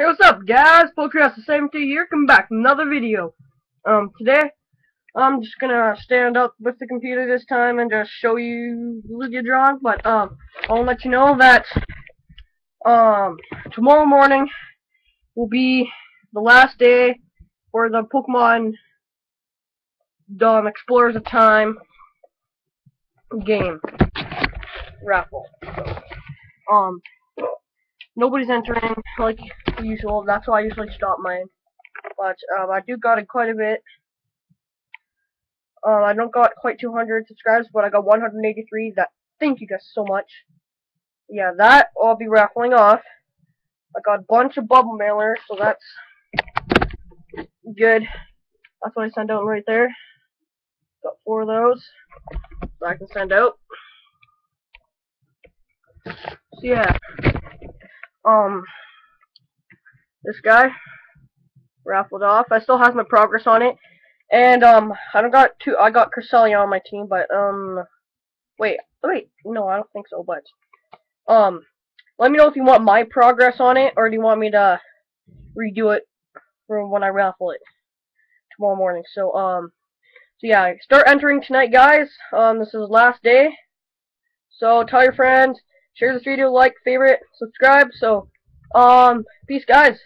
Hey, what's up, guys? Polecast the same two here. Come back, another video. Um, today I'm just gonna stand up with the computer this time and just show you Lugia drawing. But um, I'll let you know that um tomorrow morning will be the last day for the Pokemon um, Explorers of Time game raffle. So, um, nobody's entering like usual. That's why I usually stop mine. But um, I do got it quite a bit. Um, I don't got quite 200 subscribers, but I got 183. That thank you guys so much. Yeah, that I'll be raffling off. I got a bunch of bubble mailers, so that's good. That's what I send out right there. Got four of those, so I can send out. So yeah, um, this guy raffled off. I still have my progress on it, and um, I don't got two. I got Cresselia on my team, but um, wait, wait, no, I don't think so. But um, let me know if you want my progress on it, or do you want me to redo it from when I raffle it tomorrow morning. So um, so yeah, start entering tonight, guys. Um, this is last day. So tell your friends, share this video, like, favorite, subscribe. So um, peace, guys.